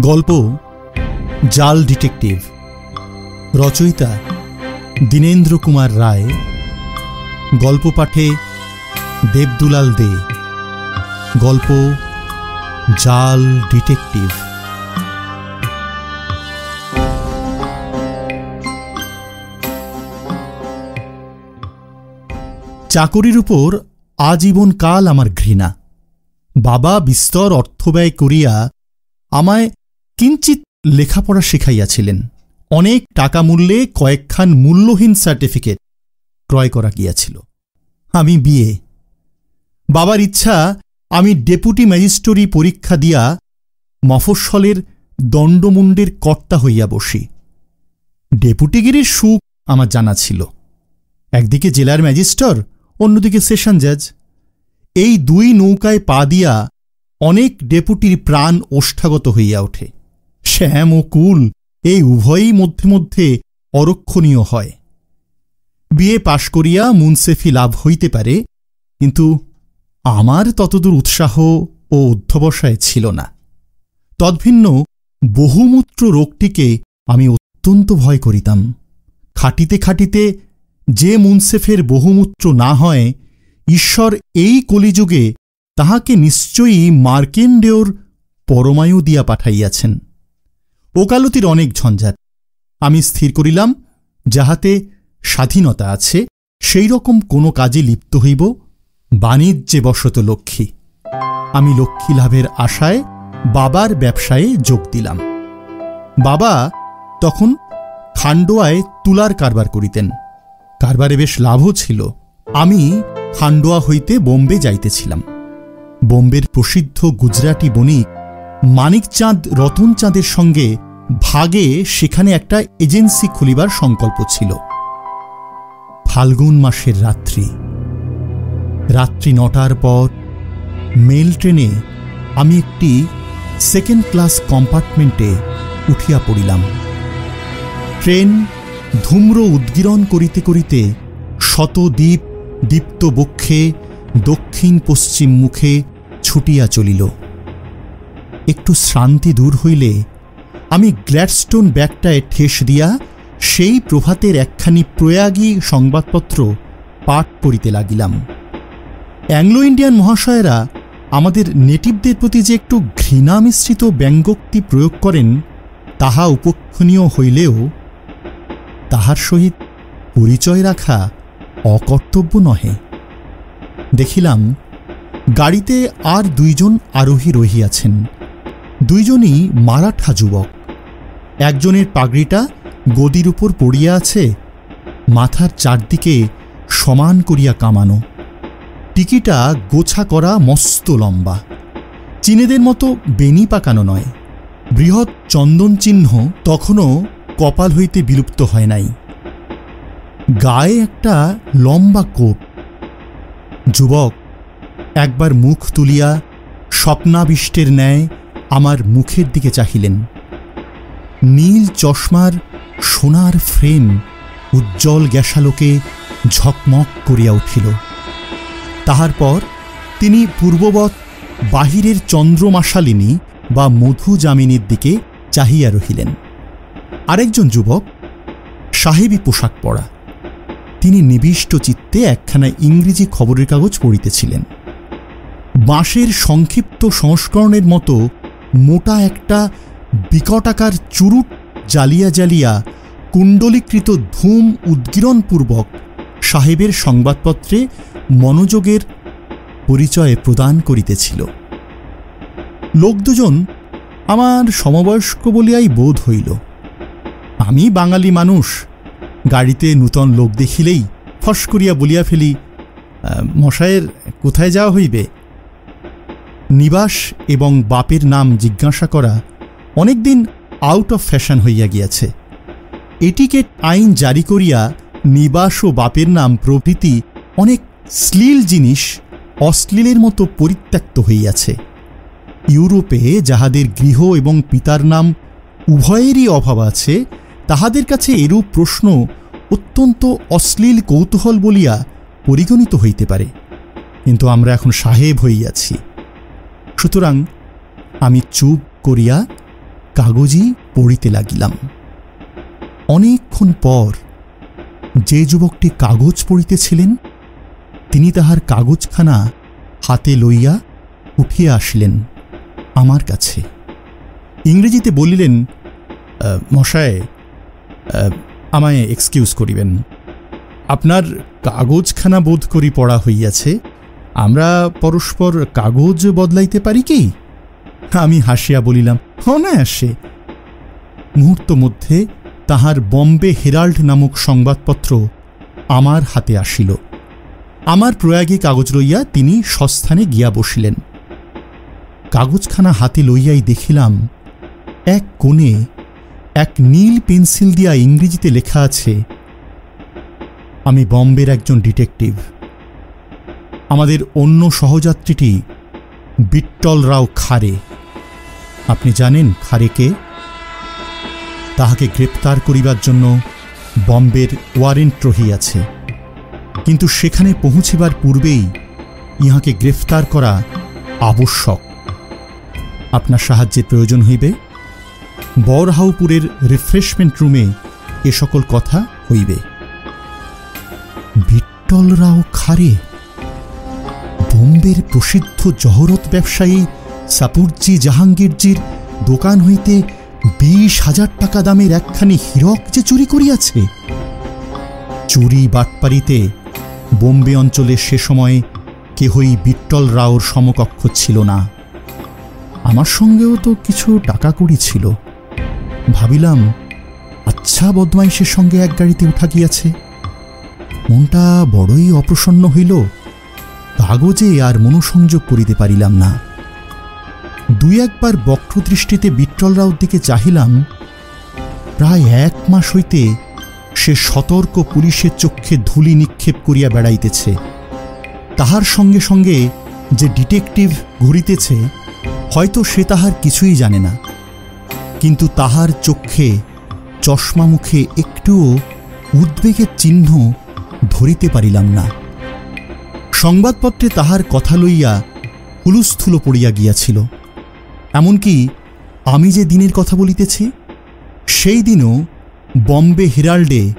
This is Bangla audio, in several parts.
গল্প জাল ডিটেকটিভ রচয়িতা দীনেন্দ্র কুমার রায় গল্প পাঠে দেবদুলাল দে গল্প জাল ডিটেকটিভ চাকরির উপর আজীবন কাল আমার ঘৃণা। বাবা বিস্তর অর্থব্যয় করিয়া আমায় কিঞ্চিত লেখাপড়া শেখাইয়াছিলেন। অনেক টাকা মূল্যে কয়েকখান মূল্যহীন সার্টিফিকেট ক্রয় করা গিয়াছিল। আমি বিয়ে। বাবার ইচ্ছা, আমি ডেপুটি ম্যাজিস্ট্রি পরীক্ষা দিয়া মফস্বলের দণ্ডমুণ্ডের কর্তা হইয়া বসি। ডেপুটিগিরির সুখ আমার জানা ছিল। একদিকে জেলার ম্যাজিস্টর অন্যদিকে সেশন জাজ এই দুই নৌকায় পা দিয়া অনেক ডেপুটির প্রাণ ওষ্ঠাগত হইয়া ওঠে। শ্যাম ও কুল এই উভয়ই মধ্যে মধ্যে অরক্ষণীয় হয়। বিয়ে পাশ করিয়া মুনসেফি লাভ হইতে পারে, কিন্তু আমার ততদূর উৎসাহ ও অধ্যবসায় ছিল না। তদ্ভিন্ন বহুমূত্র রোগটিকে আমি অত্যন্ত ভয় করিতাম। খাটিতে খাটিতে যে মুনসেফের বহুমূত্র না হয়, ঈশ্বর এই কলিযুগে তাহাকে নিশ্চয়ই মার্কেন্ডেওর পরমায়ু দিয়া পাঠাইয়াছেন। ওকালতির অনেক ঝঞ্ঝাট। আমি স্থির করিলাম, যাহাতে স্বাধীনতা আছে সেই রকম কোনো কাজে লিপ্ত হইব, বাণিজ্যে বশত লক্ষ্মী। আমি লক্ষ্মী লাভের আশায় বাবার ব্যবসায়ে যোগ দিলাম। বাবা তখন খান্ডোয়ায় তুলার কারবার করিতেন। কারবারে বেশ লাভও ছিল। আমি খান্ডোয়া হইতে বোম্বে যাইতেছিলাম। বোম্বের প্রসিদ্ধ গুজরাটি বণিক মানিকচাঁদ রতনচাঁদের সঙ্গে ভাগে সেখানে একটা এজেন্সি খুলিবার সংকল্প ছিল। ফাল্গুন মাসের রাত্রি। রাত্রি নটার পর মেল ট্রেনে আমি একটি সেকেন্ড ক্লাস কম্পার্টমেন্টে উঠিয়া পড়িলাম। ট্রেন ধূম্র উদ্গীরণ করিতে করিতে শত দ্বীপ দীপ্ত বক্ষে দক্ষিণ পশ্চিম মুখে ছুটিয়া চলিল। একটু শ্রান্তি দূর হইলে আমি গ্ল্যাডস্টোন ব্যাগটায় ঠেস দিয়া সেই প্রভাতের একখানি প্রয়াগী সংবাদপত্র পাঠ করিতে লাগিলাম। অ্যাংলো ইন্ডিয়ান মহাশয়েরা আমাদের নেটিভদের প্রতি যে একটু ঘৃণা মিশ্রিত ব্যঙ্গোক্তি প্রয়োগ করেন, তাহা উপক্ষণীয় হইলেও তাহার সহিত পরিচয় রাখা অকর্তব্য নহে। দেখিলাম, গাড়িতে আর দুইজন আরোহী রহিয়াছেন। দুইজনই মারাঠা যুবক। একজনের পাগড়িটা গদির উপর পড়িয়া আছে, মাথার চারদিকে সমান করিয়া কামানো। টিকিটা গোছা করা মস্ত লম্বা। চীনেদের মতো বেনি পাকানো নয়। বৃহৎ চন্দন চিহ্ন তখনও কপাল হইতে বিলুপ্ত হয় নাই। গায়ে একটা লম্বা কোট যুবক, একবার মুখ তুলিয়া স্বপ্নাবিষ্টের ন্যায় আমার মুখের দিকে চাহিলেন। নীল চশমার সোনার ফ্রেম উজ্জ্বল গ্যাসালোকে ঝকমক করিয়া উঠিল। তাহার পর তিনি পূর্ববৎ বাহিরের চন্দ্রমাশালিনী বা মধু যামিনীর দিকে চাহিয়া রহিলেন। আরেকজন যুবক সাহেবী পোশাক পরা। তিনি নিবিষ্ট চিত্তে একখানা ইংরেজি খবরের কাগজ পড়িতেছিলেন। বাঁশের সংক্ষিপ্ত সংস্করণের মতো মোটা একটা বিকটাকার চুরুট জ্বালিয়া জ্বালিয়া কুণ্ডলীকৃত ধূম উদ্গীরণপূর্বক সাহেবের সংবাদপত্রে মনোযোগের পরিচয় প্রদান করিতেছিল। লোক দুজন আমার সমবয়স্ক বলিয়াই বোধ হইল। আমি বাঙালি মানুষ, গাড়িতে নূতন লোক দেখিলেই ফস করিয়া বলিয়া ফেলি মশায়ের কোথায় যাওয়া হইবে? নিবাস এবং বাপের নাম জিজ্ঞাসা করা অনেকদিন আউট অফ ফ্যাশন হইয়া গিয়াছে। এটিকেট আইন জারি করিয়া নিবাস ও বাপের নাম প্রভৃতি অনেক শ্লীল জিনিস অশ্লীলের মতো পরিত্যক্ত হইয়াছে। ইউরোপে যাহাদের গৃহ এবং পিতার নাম উভয়েরই অভাব আছে, তাহাদের কাছে এরূপ প্রশ্ন অত্যন্ত অশ্লীল কৌতূহল বলিয়া পরিগণিত হইতে পারে। কিন্তু আমরা এখন সাহেব হইয়াছি। সুতরাং আমি চুপ করিয়া কাগজই পড়িতে লাগিলাম। অনেকক্ষণ পর যে যুবকটি কাগজ পড়িতেছিলেন, তিনি তাহার কাগজখানা হাতে লইয়া উঠিয়া আসলেন আমার কাছে। ইংরেজিতে বলিলেন মশায় আমায় এক্সকিউজ করিবেন। আপনার কাগজখানা বোধ করি পড়া হইয়াছে। আমরা পরস্পর কাগজ বদলাইতে পারি কি? আমি হাসিয়া বলিলাম, অনায়াসে। মুহূর্ত মধ্যে তাহার বম্বে হেরাল্ড নামক সংবাদপত্র আমার হাতে আসিল। আমার প্রয়াগে কাগজ লইয়া তিনি সস্থানে গিয়া বসিলেন। কাগজখানা হাতে লইয়াই দেখিলাম, এক কোণে এক নীল পেন্সিল দিয়া ইংরেজিতে লেখা আছে, আমি বম্বের একজন ডিটেকটিভ। আমাদের অন্য সহযাত্রীটি বিট্টল রাও খারে। আপনি জানেন খারেকে তাহাকে গ্রেপ্তার করিবার জন্য বম্বের ওয়ারেন্ট রহিয়াছে কিন্তু সেখানে পৌঁছিবার পূর্বেই ইহাকে গ্রেফতার করা আবশ্যক। আপনার সাহায্যের প্রয়োজন হইবে, বরহাউপুরের রিফ্রেশমেন্ট রুমে এ সকল কথা হইবে। বিট্টল রাও খারে বোম্বের প্রসিদ্ধ জহরত ব্যবসায়ী সাপুরজি জাহাঙ্গীরজির দোকান হইতে বিশ হাজার টাকা দামের একখানি হীরক যে চুরি করিয়াছে। চুরি বাটপারিতে বোম্বে অঞ্চলে সে সময় কেহই বিট্টল রাওর সমকক্ষ ছিল না। আমার সঙ্গেও তো কিছু টাকা কড়ি ছিল। ভাবিলাম আচ্ছা বদমাইশের সঙ্গে এক গাড়িতে উঠা গিয়াছে। মনটা বড়ই অপ্রসন্ন হইল। কাগজে আর মনোসংযোগ করিতে পারিলাম না। দুই একবার বক্রদৃষ্টিতে বিট্টলরাওর দিকে চাহিলাম, প্রায় এক মাস হইতে সে সতর্ক পুলিশের চক্ষে ধুলি নিক্ষেপ করিয়া বেড়াইতেছে। তাহার সঙ্গে সঙ্গে যে ডিটেকটিভ ঘুরিতেছে, হয়তো সে তাহার কিছুই জানে না। কিন্তু তাহার চক্ষে চশমা মুখে একটুও উদ্বেগের চিহ্ন ধরিতে পারিলাম না। সংবাদপত্রে তাহার কথা লইয়া হুলুস্থুল পড়িয়া গিয়াছিল। এমনকি আমি যে দিনের কথা বলিতেছি, সেই দিনও বম্বে হেরাল্ডে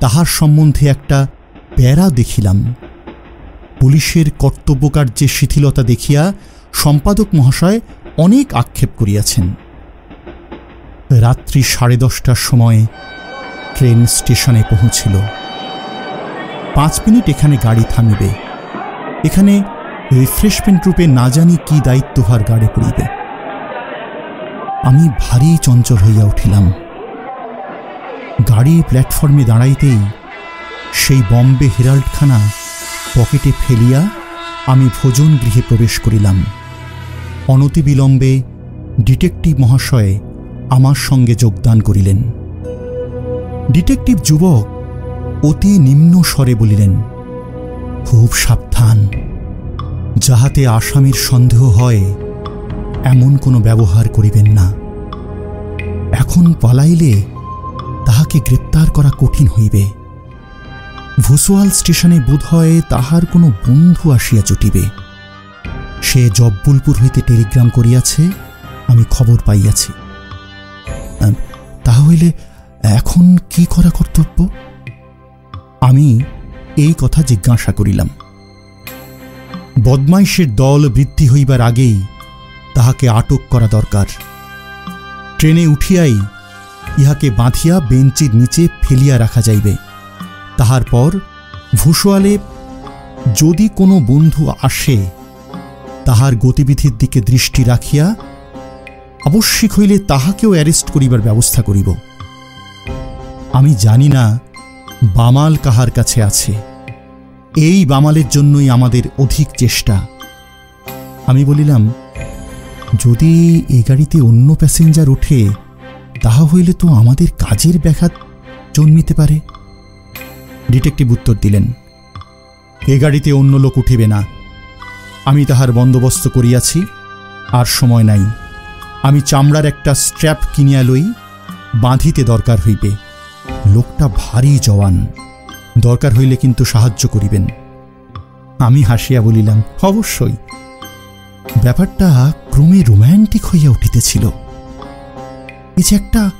তাহার সম্বন্ধে একটা প্যারা দেখিলাম। পুলিশের কর্তব্যকার্যে শিথিলতা দেখিয়া সম্পাদক মহাশয় অনেক আক্ষেপ করিয়াছেন। রাত্রি সাড়ে দশটার সময় ট্রেন স্টেশনে পৌঁছিল। পাঁচ মিনিট এখানে গাড়ি থামিবে। এখানে রিফ্রেশমেন্ট রূপে না জানি কি দায়িত্ব দায়িত্বভার গাড়ে পড়িবে। আমি ভারী চঞ্চল হইয়া উঠিলাম। গাড়ি প্ল্যাটফর্মে দাঁড়াইতেই সেই বম্বে হেরাল্ডখানা পকেটে ফেলিয়া আমি ভোজন গৃহে প্রবেশ করিলাম। অনতিবিলম্বে ডিটেকটিভ মহাশয় আমার সঙ্গে যোগদান করিলেন। ডিটেকটিভ যুবক অতি নিম্ন স্বরে বলিলেন, খুব সাবধান। যাহাতে আসামির সন্দেহ হয় এমন কোনো ব্যবহার করিবেন না। এখন পালাইলে তাহাকে গ্রেপ্তার করা কঠিন হইবে। ভুসোয়াল স্টেশনে বোধ হয় তাহার কোনো বন্ধু আসিয়া জুটিবে। সে জব্বলপুর হইতে টেলিগ্রাম করিয়াছে, আমি খবর পাইয়াছি। তাহা হইলে এখন কি করা কর্তব্য? আমি এই কথা জিজ্ঞাসা করিলাম। বদমাইশের দল বৃদ্ধি হইবার আগেই তাহাকে আটক করা দরকার। ট্রেনে উঠিয়াই ইহাকে বাঁধিয়া বেঞ্চির নিচে ফেলিয়া রাখা যাইবে। তাহার পর ভুসোয়ালে যদি কোনো বন্ধু আসে, তাহার গতিবিধির দিকে দৃষ্টি রাখিয়া আবশ্যিক হইলে তাহাকেও অ্যারেস্ট করিবার ব্যবস্থা করিব। আমি জানি না বামাল কাহার কাছে আছে। এই বামালের জন্যই আমাদের অধিক চেষ্টা। আমি বলিলাম যদি এ গাড়িতে অন্য প্যাসেঞ্জার ওঠে, তাহা হইলে তো আমাদের কাজের ব্যাঘাত জন্মিতে পারে। ডিটেকটিভ উত্তর দিলেন, এ গাড়িতে অন্য লোক উঠিবে না। আমি তাহার বন্দোবস্ত করিয়াছি, আর সময় নাই। আমি চামড়ার একটা স্ট্র্যাপ কিনিয়া লই, বাঁধিতে দরকার হইবে। লোকটা ভারী জওয়ান, দরকার হইলে কিন্তু সাহায্য করিবেন। আমি হাসিয়া বলিলাম, অবশ্যই। ব্যাপারটা ক্রমে রোম্যান্টিক হইয়া উঠিতেছিল। এ যে একটা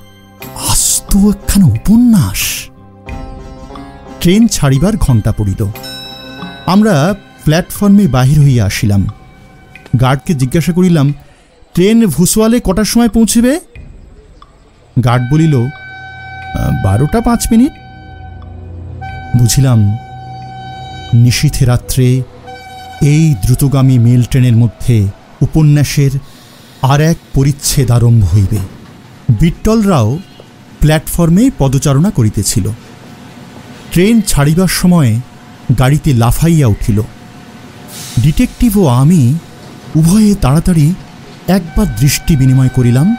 আস্ত একখানা উপন্যাস। ট্রেন ছাড়িবার ঘণ্টা পড়িল। আমরা প্ল্যাটফর্মে বাহির হইয়া আসিলাম। গার্ডকে জিজ্ঞাসা করিলাম, ট্রেন ভুসওয়ালে কটার সময় পৌঁছবে? গার্ড বলিল, বারোটা পাঁচ মিনিট। বুঝিলাম নিশীথে রাত্রে এই দ্রুতগামী মেল ট্রেনের মধ্যে উপন্যাসের আর এক পরিচ্ছেদ আরম্ভ হইবে। বিট্টলরাও প্ল্যাটফর্মে পদচারণা করিতেছিল। ট্রেন ছাড়িবার সময় গাড়িতে লাফাইয়া উঠিল। ডিটেকটিভ ও আমি উভয়ে তাড়াতাড়ি একবার দৃষ্টি বিনিময় করিলাম।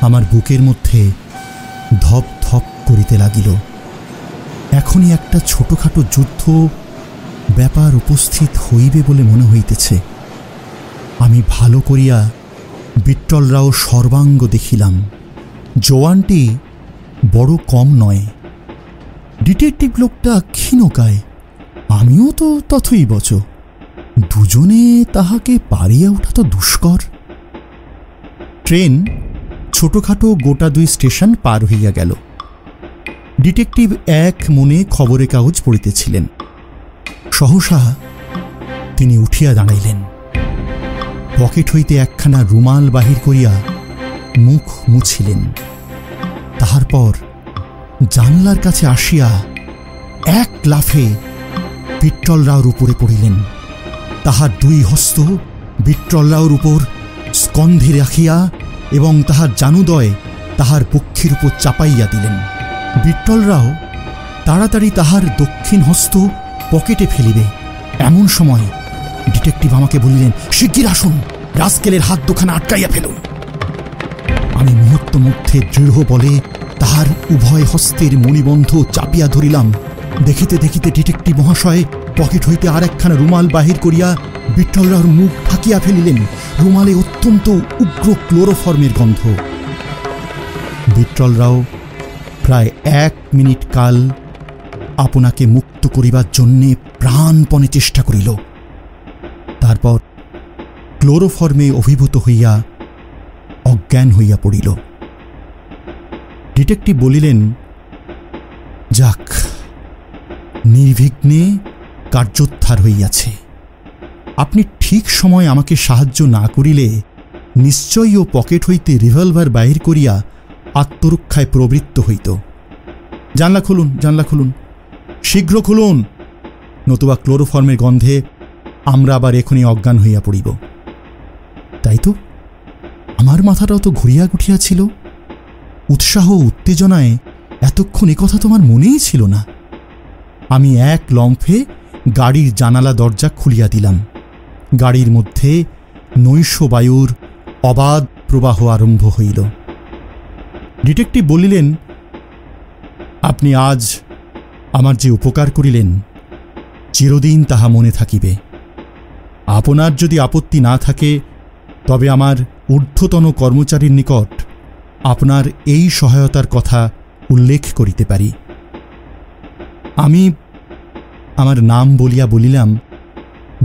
আমার বুকের মধ্যে ধপ ধপ করিতে লাগিল। এখনই একটা ছোটোখাটো যুদ্ধ ব্যাপার উপস্থিত হইবে বলে মনে হইতেছে। আমি ভালো করিয়া বিট্টলরাও সর্বাঙ্গ দেখিলাম। জোয়ানটি বড় কম নয়। ডিটেকটিভ লোকটা ক্ষীণকায় আমিও তো তথই বচ। দুজনে তাহাকে পারিয়া ওঠা তো দুষ্কর। ট্রেন ছোটখাটো গোটা দুই স্টেশন পার হইয়া গেল। ডিটেকটিভ এক মনে খবরে কাগজ পড়িতেছিলেন। সহসা তিনি উঠিয়া দাঁড়াইলেন। পকেট হইতে একখানা রুমাল বাহির করিয়া মুখ মুছিলেন। তাহার পর জানলার কাছে আসিয়া এক লাফে বিট্টল রাওর উপরে পড়িলেন। তাহার দুই হস্ত বিট্টল রাওর উপর স্কন্ধে রাখিয়া এবং তাহার জানুদয় তাহার পক্ষের উপর চাপাইয়া দিলেন। বিট্টলরাও তাড়াতাড়ি তাহার দক্ষিণ হস্ত পকেটে ফেলিবে এমন সময় ডিটেকটিভ আমাকে বলিলেন, শিগগির আসুন, রাস্কেলের হাত দোখানা আটকাইয়া ফেলুন। আমি মুহূর্ত মধ্যে দৃঢ় বলে তাহার উভয় হস্তের মণিবন্ধ চাপিয়া ধরিলাম। দেখিতে দেখিতে ডিটেকটিভ মহাশয় পকেট হইতে আর একখানা রুমাল বাহির করিয়া বিঠ্ঠলরার মুখ ঢাকিয়া ফেলিলেন। রুমালে অত্যন্ত উগ্র ক্লোরোফর্মের গন্ধ। বিট্টলরাও প্রায় এক মিনিট কাল আপনাকে মুক্ত করিবার জন্যে প্রাণপণে চেষ্টা করিল। তারপর ক্লোরোফর্মে অভিভূত হইয়া অজ্ঞান হইয়া পড়িল। ডিটেকটিভ বলিলেন, যাক, নির্বিঘ্নে কার্যোদ্ধার হইয়াছে। আপনি ঠিক সময় আমাকে সাহায্য না করিলে নিশ্চয়ই ও পকেট হইতে রিভলভার বাহির করিয়া আত্মরক্ষায় প্রবৃত্ত হইত। জানলা খুলুন জানলা খুলুন। শীঘ্র খুলুন। নতুবা ক্লোরোফর্মের গন্ধে আমরা আবার এখনই অজ্ঞান হইয়া পড়িব। তাই তো? আমার মাথাটাও তো ঘুরিয়া গুঠিয়া ছিল। উৎসাহ উত্তেজনায় এতক্ষণ কথা তোমার মনেই ছিল না। আমি এক লম্ফে গাড়ির জানালা দরজা খুলিয়া দিলাম। গাড়ির মধ্যে নৈশ বায়ুর অবাধ প্রবাহ আরম্ভ হইল। ডিটেকটিভ বলিলেন, আপনি আজ আমার যে উপকার করিলেন, চিরদিন তাহা মনে থাকিবে। আপনার যদি আপত্তি না থাকে, তবে আমার ঊর্ধ্বতন কর্মচারীর নিকট আপনার এই সহায়তার কথা উল্লেখ করিতে পারি। আমি আমার নাম বলিয়া বলিলাম,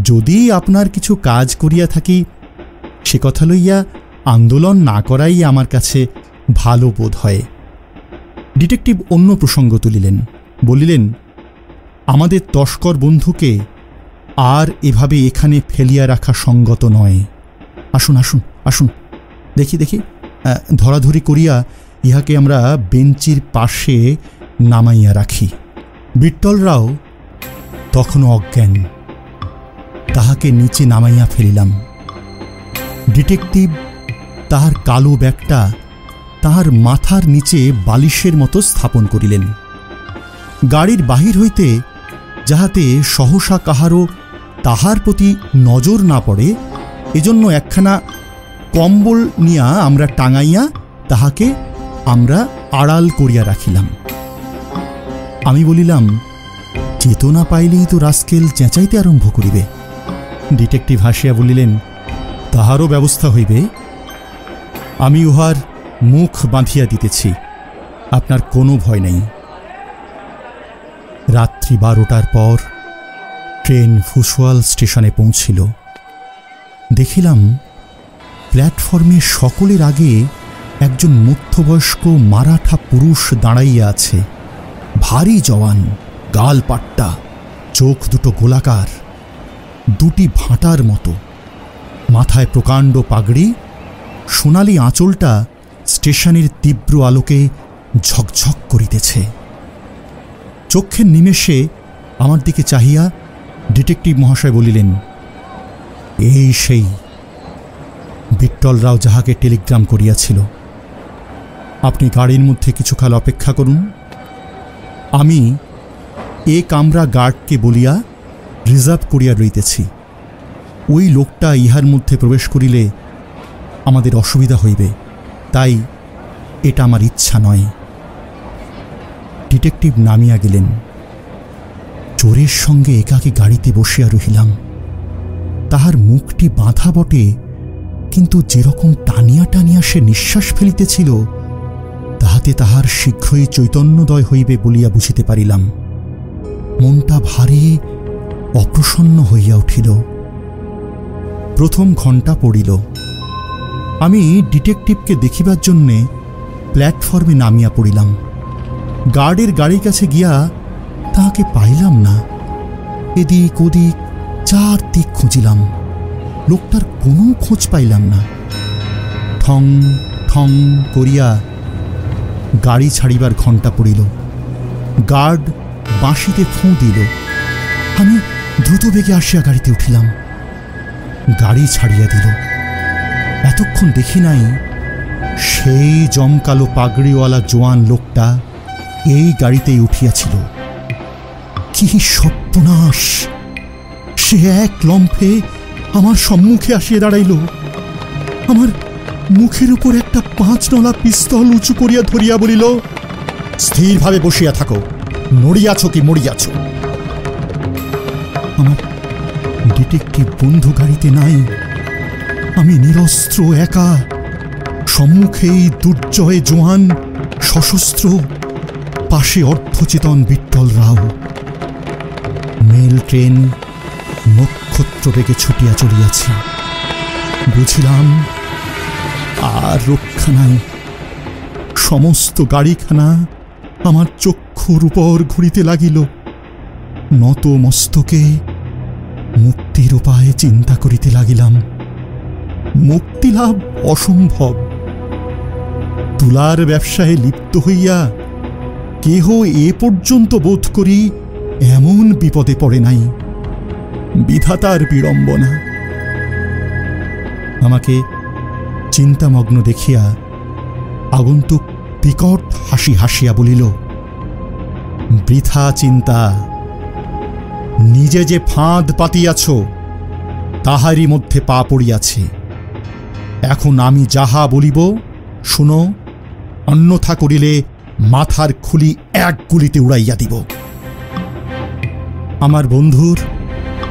যদি আপনার কিছু কাজ করিয়া থাকি, সে কথা লইয়া আন্দোলন না করাই আমার কাছে ভালো বোধ হয়। ডিটেকটিভ অন্য প্রসঙ্গ তুলিলেন। বলিলেন, আমাদের তস্কর বন্ধুকে আর এভাবে এখানে ফেলিয়া রাখা সঙ্গত নয়। আসুন আসুন আসুন। দেখি দেখি ধরাধরি করিয়া ইহাকে আমরা বেঞ্চির পাশে নামাইয়া রাখি। বিট্টলরাও তখনও অজ্ঞান। তাহাকে নিচে নামাইয়া ফেলিলাম। ডিটেকটিভ তাহার কালো ব্যাগটা তাহার মাথার নিচে বালিশের মতো স্থাপন করিলেন। গাড়ির বাহির হইতে যাহাতে সহসা কাহারও তাহার প্রতি নজর না পড়ে, এজন্য একখানা কম্বল নিয়া আমরা টাঙাইয়া তাহাকে আমরা আড়াল করিয়া রাখিলাম। আমি বলিলাম, চেতনা পাইলেই তো রাস্কেল চেঁচাইতে আরম্ভ করিবে। ডিটেকটিভ হাসিয়া বলিলেন, তাহারও ব্যবস্থা হইবে। আমি উহার মুখ বাঁধিয়া দিতেছি। আপনার কোনো ভয় নেই। রাত্রি বারোটার পর ট্রেন ফুসওয়াল স্টেশনে পৌঁছিল। দেখিলাম প্ল্যাটফর্মে সকলের আগে একজন মধ্যবয়স্ক মারাঠা পুরুষ দাঁড়াইয়া আছে। ভারী জওয়ান, গাল পাট্টা, চোখ দুটো গোলাকার, দুটি ভাঁটার মতো। মাথায় প্রকাণ্ড পাগড়ি, সোনালি আঁচলটা স্টেশনের তীব্র আলোকে ঝকঝক করিতেছে। চক্ষের নিমেষে আমার দিকে চাহিয়া ডিটেকটিভ মহাশয় বলিলেন, এই সেই বিট্টল রাও যাহাকে টেলিগ্রাম করিয়াছিল, আপনি গাড়ির মধ্যে কিছুকাল অপেক্ষা করুন। আমি এ কামরা গার্ডকে বলিয়া রিজার্ভ করিয়া রইতেছি ওই লোকটা ইহার মধ্যে প্রবেশ করিলে আমাদের অসুবিধা হইবে, তাই এটা আমার ইচ্ছা নয়। ডিটেকটিভ নামিয়া গেলেন। চোরের সঙ্গে একাকী গাড়িতে বসিয়া রহিলাম। তাহার মুখটি বাঁধা বটে, কিন্তু যেরকম টানিয়া টানিয়া সে নিঃশ্বাস ফেলিতেছিল, তাহাতে তাহার শীঘ্রই চৈতন্যদয় হইবে বলিয়া বুঝিতে পারিলাম। মনটা ভারী, অপ্রসন্ন হইয়া উঠিল। প্রথম ঘণ্টা পড়িল। আমি ডিটেকটিভকে দেখিবার জন্যে প্ল্যাটফর্মে নামিয়া পড়িলাম। গার্ডের গাড়ির কাছে গিয়া তাহাকে পাইলাম না। এদিক ওদিক চার দিক খুঁজিলাম। লোকটার কোনো খোঁজ পাইলাম না। ঠং ঠং করিয়া গাড়ি ছাড়িবার ঘণ্টা পড়িল। গার্ড বাঁশিতে ফুঁ দিল। আমি দ্রুত বেগে আসিয়া গাড়িতে উঠিলাম। গাড়ি ছাড়িয়া দিল। এতক্ষণ দেখি নাই সেই জমকালো পাগড়িওয়ালা জোয়ান লোকটা এই গাড়িতেই উঠিয়াছিল। কি সর্বনাশ! সে এক লম্ফে আমার সম্মুখে আসিয়া দাঁড়াইল। আমার মুখের উপর একটা পাঁচ নলা পিস্তল উঁচু করিয়া ধরিয়া বলিল, স্থিরভাবে বসিয়া থাকো। নড়িয়াছ কি মরিয়াছ? আমার ডিটেকটিভ বন্ধু গাড়িতে নাই। আমি নিরস্ত্র, একা, সম্মুখেই দুর্জয় জোয়ান, সশস্ত্র পাশে অর্ধচেতন বিট্টল রাও। মেল ট্রেন নক্ষত্র বেগে ছুটিয়া চলিয়াছে। বুঝিলাম, আর রক্ষা নাই। সমস্ত গাড়িখানা আমার চক্ষুর উপর ঘুরিতে লাগিল। নত মস্তকে মুক্তির উপায়ে চিন্তা করিতে লাগিলাম। মুক্তিলাভ অসম্ভব। তুলার ব্যবসায় লিপ্ত হইয়া কেহ এ পর্যন্ত বোধ করি এমন বিপদে পড়ে নাই। বিধাতার বিড়ম্বনা। আমাকে চিন্তামগ্ন দেখিয়া আগন্তুক বিকট হাসি হাসিয়া বলিল, বৃথা চিন্তা, নিজে যে ফাঁদ পাতিয়াছ তাহারই মধ্যে পা পড়িয়াছে। এখন আমি যাহা বলিব, শুনো, অন্যথা করিলে মাথার খুলি এক গুলিতে উড়াইয়া দিব। আমার বন্ধুর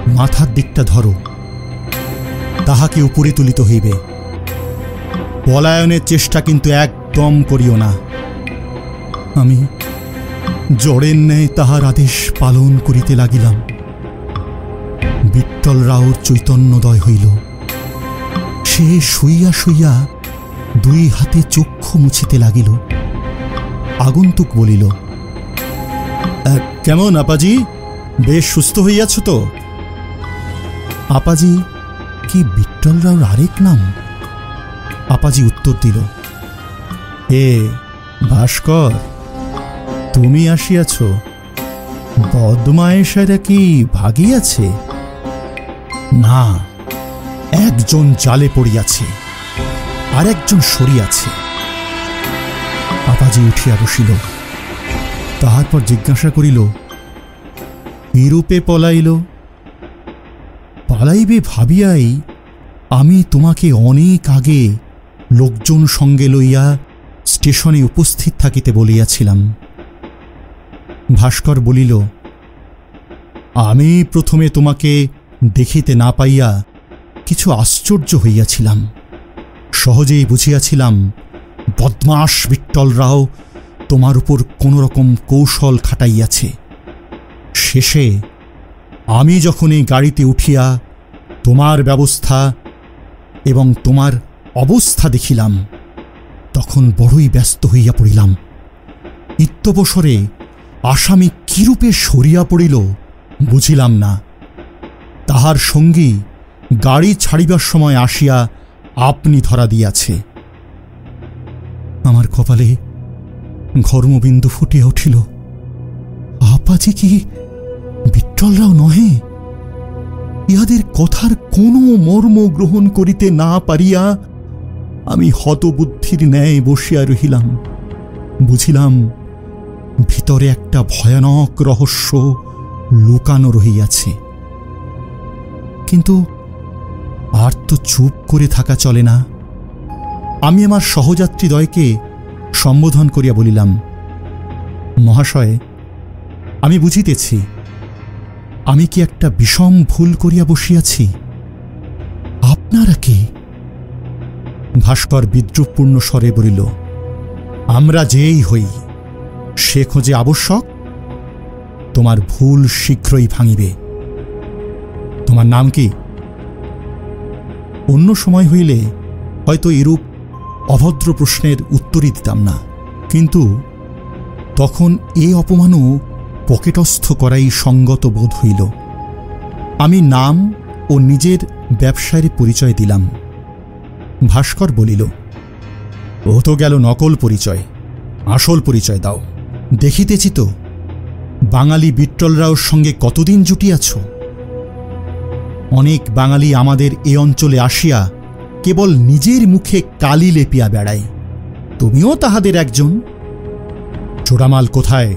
মাথার দিকটা ধরো। তাহাকে উপরে তুলিতে হইবে। পলায়নের চেষ্টা কিন্তু একদম করিও না। আমি জড়ের ন্যায় তাহার আদেশ পালন করিতে লাগিলাম। বিট্টল রাওর চৈতন্যদয় হইল। সে শুইয়া শুইয়া দুই হাতে চক্ষু মুছিতে লাগিল। আগন্তুক বলিল কেমন আপাজি? বেশ সুস্থ হইয়াছ তো? আপাজি, কি বিট্টল রাওর আরেক নাম? আপাজি উত্তর দিল, এ, ভাস্কর, তুমি আসিয়াছ। বদমায়েশেরা কি ভাগিয়াছে না, একজন জালে পড়িয়াছে আর একজন সরিয়াছে। আপাজি উঠিয়া বসিল। তাহার পর জিজ্ঞাসা করিল এরূপে পলাইল? পালাইবে ভাবিয়াই আমি তোমাকে অনেক আগে লোকজন সঙ্গে লইয়া স্টেশনে উপস্থিত থাকিতে বলিয়াছিলাম। ভাস্কর বলিল, আমি প্রথমে তোমাকে দেখিতে না পাইয়া কিছু আশ্চর্য হইয়াছিলাম। সহজেই বুঝিয়াছিলাম বদমাস বিট্টল রাও, তোমার উপর কোনো রকম কৌশল খাটাইয়াছে। শেষে আমি যখন এই গাড়িতে উঠিয়া তোমার ব্যবস্থা এবং তোমার অবস্থা দেখিলাম, তখন বড়ই ব্যস্ত হইয়া পড়িলাম। ইত্যবসরে আসামি কিরূপে সরিয়া পড়িল বুঝিলাম না। তাহার সঙ্গী গাড়ি ছাড়িবার সময় আসিয়া আপনি ধরা দিয়াছে। আমার কপালে ঘর্মবিন্দু ফুটিয়া উঠিল। আপাজি কি বিট্টলরাও নহে? ইহাদের কথার কোনো মর্ম গ্রহণ করিতে না পারিয়া আমি হতবুদ্ধির ন্যায় বসিয়া রহিলাম। বুঝিলাম, ভিতরে একটা ভয়ানক রহস্য লুকানো রহিয়াছে। কিন্তু আর তো চুপ করে থাকা চলে না। আমি আমার সহযাত্রীদ্বয়কে সম্বোধন করিয়া বলিলাম, মহাশয়, আমি বুঝিতেছি, আমি কি একটা বিষম ভুল করিয়া বসিয়াছি? আপনারা কে? ভাস্কর বিদ্রুপপূর্ণ স্বরে বলিল, আমরা যেই হই, সে খোঁজে আবশ্যক? তোমার ভুল শীঘ্রই ভাঙিবে। তোমার নাম কি? অন্য সময় হইলে হয়তো এরূপ অভদ্র প্রশ্নের উত্তরই দিতাম না। কিন্তু তখন এ অপমানও পকেটস্থ করাই সঙ্গত বোধ হইল। আমি নাম ও নিজের ব্যবসায়ের পরিচয় দিলাম। ভাস্কর বলিল, ও তো গেল নকল পরিচয়, আসল পরিচয় দাও। দেখিতেছি তো, বাঙালি বিট্টলরাওর সঙ্গে কতদিন জুটিয়াছ? অনেক বাঙালি আমাদের এ অঞ্চলে আসিয়া কেবল নিজের মুখে কালি লেপিয়া বেড়ায়। তুমিও তাহাদের একজন। চোরামাল কোথায়?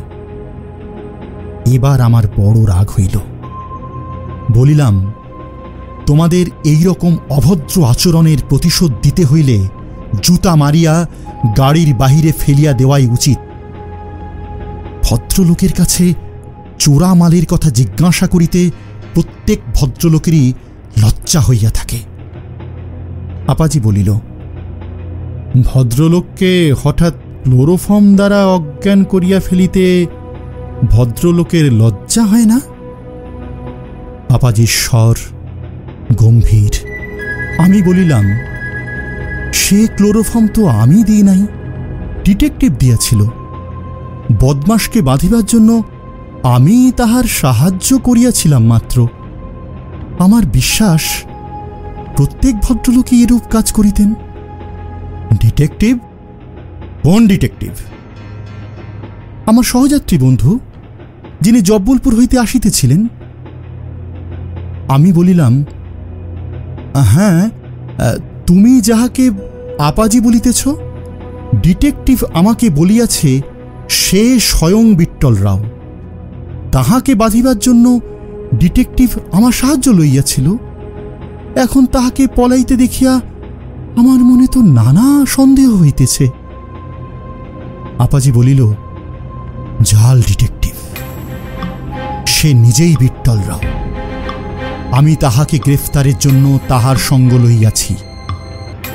এবার আমার বড় রাগ হইল। বলিলাম, তোমাদের এই রকম অভদ্র আচরণের প্রতিশোধ দিতে হইলে জুতা মারিয়া গাড়ির বাহিরে ফেলিয়া দেওয়াই উচিত। ভদ্রলোকের কাছে চোরা মালের কথা জিজ্ঞাসা করিতে প্রত্যেক ভদ্রলোকেরই লজ্জা হইয়া থাকে। আপাজি বলিল, ভদ্রলোককে হঠাৎ ক্লোরোফর্ম দ্বারা অজ্ঞান করিয়া ফেলিতে ভদ্রলোকের লজ্জা হয় না? আপাজির স্বর গম্ভীর। আমি বলিলাম, সে ক্লোরোফর্ম তো আমি দিই নাই, ডিটেকটিভ দিয়াছিল। বদমাসকে বাঁধিবার জন্য আমি তাহার সাহায্য করিয়াছিলাম মাত্র। আমার বিশ্বাস প্রত্যেক ভদ্রলোকই এরূপ কাজ করিতেন? ডিটেকটিভ? কোন ডিটেকটিভ? আমার সহযাত্রী বন্ধু, যিনি জব্বলপুর হইতে আসিতেছিলেন, আমি বলিলাম হ্যাঁ তুমি যাহাকে আপাজি বলিতেছ, ডিটেকটিভ আমাকে বলিয়াছে সে স্বয়ং বিট্টল রাও। তাহাকে বাঁধিবার জন্য ডিটেকটিভ আমার সাহায্য লইয়াছিল। এখন তাহাকে পলাইতে দেখিয়া আমার মনে তো নানা সন্দেহ হইতেছে। আপাজি বলিল, জাল ডিটেকটিভ, সে নিজেই বিট্টল রাও। আমি তাহাকে গ্রেফতারের জন্য তাহার সঙ্গ লইয়াছি।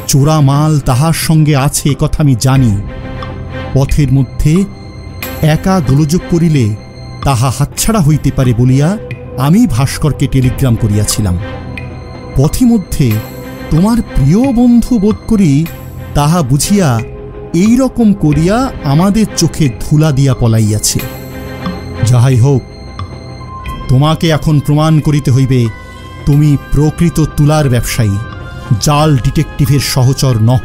চোরা মাল তাহার সঙ্গে আছে কথা আমি জানি। পথের মধ্যে একা গোলযোগ করিলে তাহা হাতছাড়া হইতে পারে বলিয়া আমি ভাস্করকে টেলিগ্রাম করিয়াছিলাম। পথিমধ্যে তোমার প্রিয় বন্ধু বোধ করি তাহা বুঝিয়া এই রকম করিয়া আমাদের চোখে ধুলা দিয়া পলাইয়াছে। যাহাই হোক, তোমাকে এখন প্রমাণ করিতে হইবে, তুমি প্রকৃত তুলার ব্যবসায়ী, জাল ডিটেকটিভের সহচর নহ।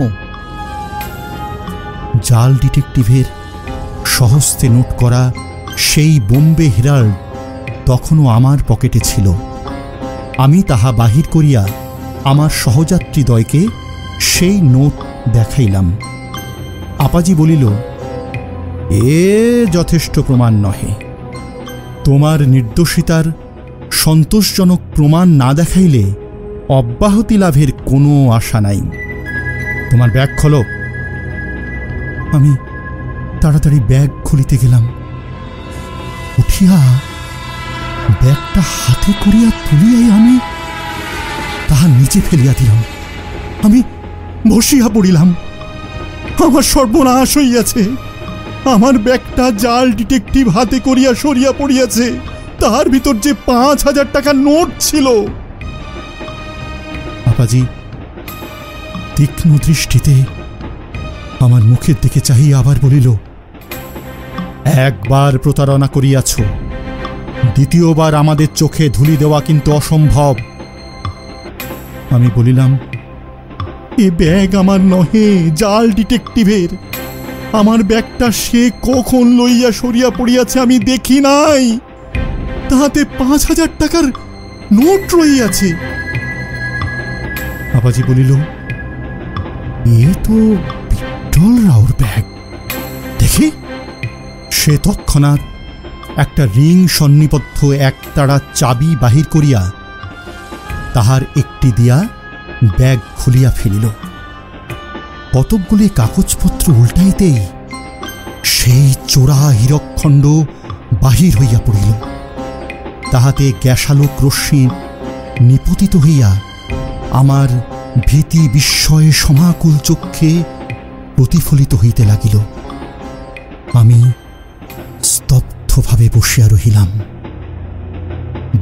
জাল ডিটেকটিভের সহস্তে নোট করা সেই বোম্বে হেরাল্ড তখনও আমার পকেটে ছিল। আমি তাহা বাহির করিয়া আমার সহযাত্রীদ্বয়কে সেই নোট দেখাইলাম। আপাজি বলিল, এ যথেষ্ট প্রমাণ নহে। তোমার নির্দোষিতার সন্তোষজনক প্রমাণ না দেখাইলে অব্যাহতি লাভের কোনো আশা নাই। তোমার ব্যাগ খোলো। আমি তাড়াতাড়ি ব্যাগ খুলিতে গেলাম। উঠিয়া ব্যাগটা হাতে করিয়া তুলিয়াই আমি, তাহা নিচে ফেলিয়া দিলাম। আমি বসিয়া পড়িলাম। আমার সর্বনাশ হইয়াছে। আমার ব্যাগটা জাল ডিটেকটিভ হাতে করিয়া সরিয়া পড়িয়াছে। তার ভিতর যে পাঁচ হাজার টাকার নোট ছিল। আপাজি, তীক্ষ্ণ দৃষ্টিতে আমার মুখের দিকে চাহিয়া আবার বলিল, একবার প্রতারণা করিয়াছ। দ্বিতীয়বার আমাদের চোখে ধুলি দেওয়া কিন্তু অসম্ভব। আমি বলিলাম, এ ব্যাগ আমার নহে, জাল ডিটেকটিভের। আমার ব্যাগটা সে কখন লইয়া সরিয়া পড়িয়াছে আমি দেখি নাই। তাহাতে পাঁচ হাজার টাকার নোট রইয়াছে। বাবাজি বলিল, এ তো বিট্টল রাওর ব্যাগ। দেখি, সে তৎক্ষণাৎ একটা রিং সন্নিবদ্ধ একতাড়া চাবি বাহির করিয়া তাহার একটি দিয়া ব্যাগ খুলিয়া ফেলিল। কতকগুলি কাগজপত্র উল্টাইতেই সেই চোরা হীরকখণ্ড বাহির হইয়া পড়িল। তাহাতে গ্যাসালোক রশ্মি নিপতিত হইয়া আমার ভীতি বিস্ময়ে সমাকুল চক্ষে প্রতিফলিত হইতে লাগিল। আমি স্তব্ধভাবে বসিয়া রহিলাম।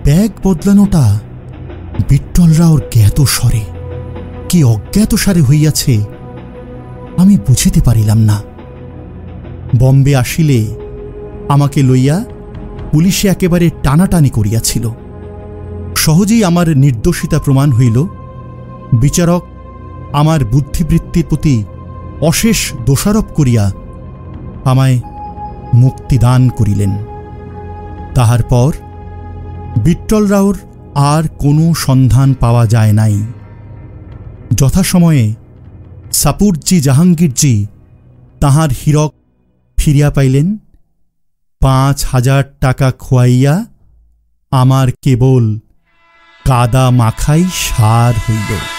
ব্যাগ বদলানোটা বিট্টলরাওর জ্ঞাত স্বরে। কি অজ্ঞাত সারে হইয়াছে, আমি বুঝিতে পারিলাম না। বম্বে আসিলে আমাকে লইয়া পুলিশে একেবারে টানাটানি করিয়াছিল। সহজেই আমার নির্দোষিতা প্রমাণ হইল। বিচারক আমার বুদ্ধিবৃত্তির প্রতি অশেষ দোষারোপ করিয়া আমায় মুক্তিদান করিলেন। তাহার পর বিট্টলরাওর আর কোনো সন্ধান পাওয়া যায় নাই। যথাসময়ে সাপুরজি জাহাঙ্গীরজি তাহার হীরক ফিরিয়া পাইলেন, পাঁচ হাজার টাকা খোয়াইয়া আমার কেবল কাদা মাখাই সার হইল।